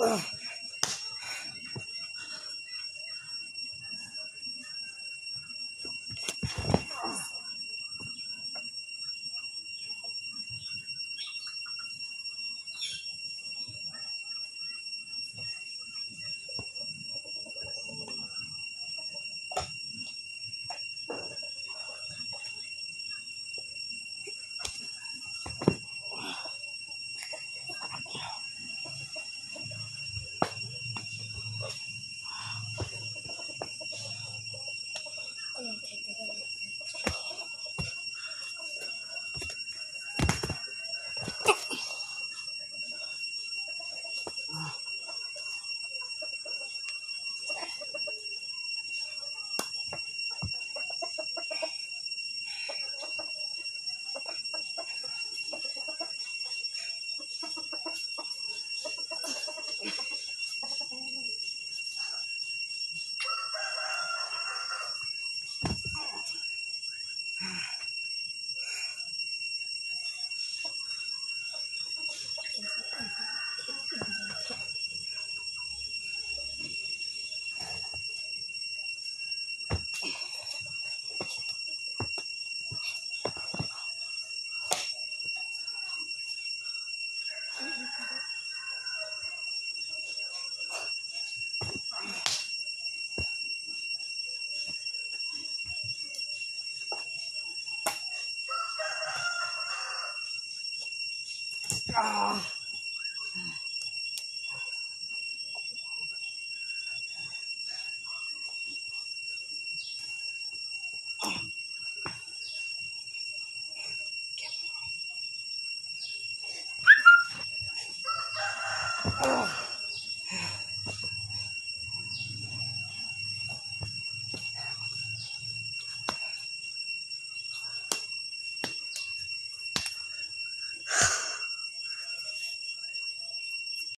Ugh.